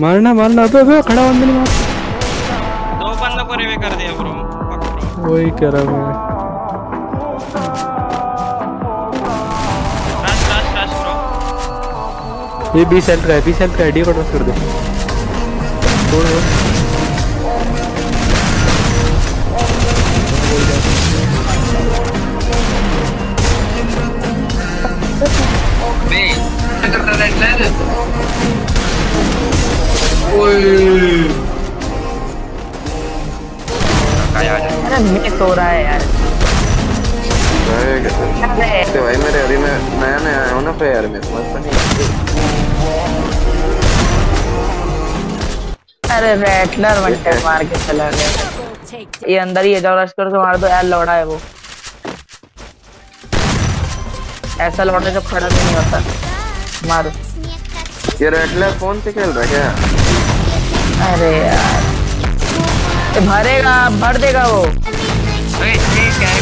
मारना मारना। अबे अबे खड़ा बंदे नहीं मार। दो बंदों को रिवे कर दिया ब्रो। fuck bro वही करा मैं। रश रश रश ब्रो ये बी सेल का है बी सेल का आईडी को ड्रॉप कर दे। छोड़ दो। na entrada. हो रहा है यार तो भाई मेरे अभी मैं नया नया आया हूँ ना यार मैं समझता नहीं अरे रेटलर मार के चला गया ये अंदर ही है जाओ रश कर के मार दो यार लौड़ा है वो ऐसा लौटा जब खड़ा भी नहीं होता मारो ये रेडलर फ़ोन से खेल रहा है क्या अरे यार। भरेगा भर देगा वो। ठीक है।